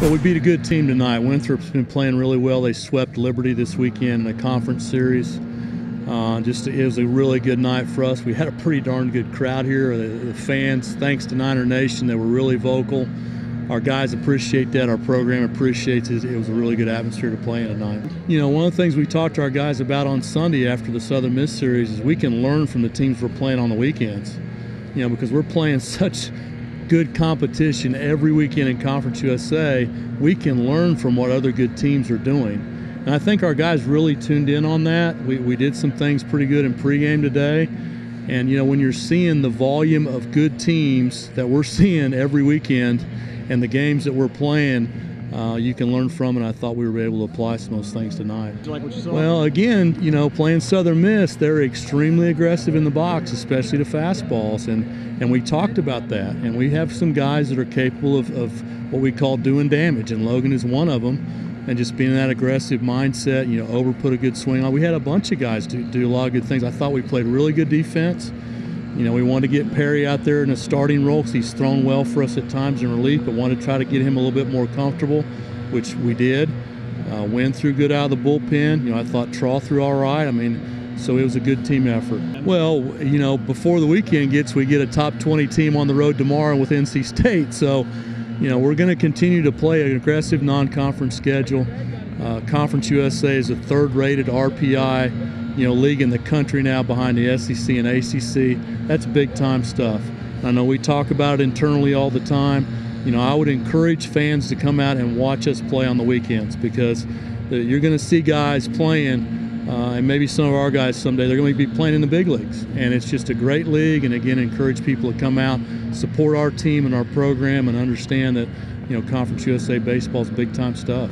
Well, we beat a good team tonight. Winthrop's been playing really well. They swept Liberty this weekend in a conference series. Uh, just it was a really good night for us. We had a pretty darn good crowd here. The, the fans, thanks to Niner Nation, they were really vocal. Our guys appreciate that. Our program appreciates it. It was a really good atmosphere to play in tonight. You know, one of the things we talked to our guys about on Sunday after the Southern Miss series is we can learn from the teams we're playing on the weekends. You know, because we're playing such good competition every weekend in Conference USA, we can learn from what other good teams are doing. And I think our guys really tuned in on that. We, we did some things pretty good in pregame today. And, you know, when you're seeing the volume of good teams that we're seeing every weekend and the games that we're playing, uh, you can learn from it. I thought we were able to apply some of those things tonight. Like what you saw? Well, again, you know, playing Southern Miss, they're extremely aggressive in the box, especially the fastballs, and and we talked about that. And we have some guys that are capable of, of what we call doing damage, and Logan is one of them. And just being in that aggressive mindset, you know, Ober put a good swing on. We had a bunch of guys do, do a lot of good things. I thought we played really good defense. You know, we wanted to get Perry out there in a starting role because he's thrown well for us at times in relief, but wanted to try to get him a little bit more comfortable, which we did. Uh, Wynn threw good out of the bullpen. You know, I thought Traw threw all right. I mean, so it was a good team effort. Well, you know, before the weekend gets, we get a top 20 team on the road tomorrow with NC State. So, you know, we're going to continue to play an aggressive non-conference schedule. Uh, Conference USA is a third-rated RPI, you know, league in the country now behind the SEC and ACC. That's big-time stuff. I know we talk about it internally all the time. You know, I would encourage fans to come out and watch us play on the weekends because you're going to see guys playing uh, and maybe some of our guys someday they're going to be playing in the big leagues and it's just a great league and again encourage people to come out support our team and our program and understand that you know conference usa baseball is big time stuff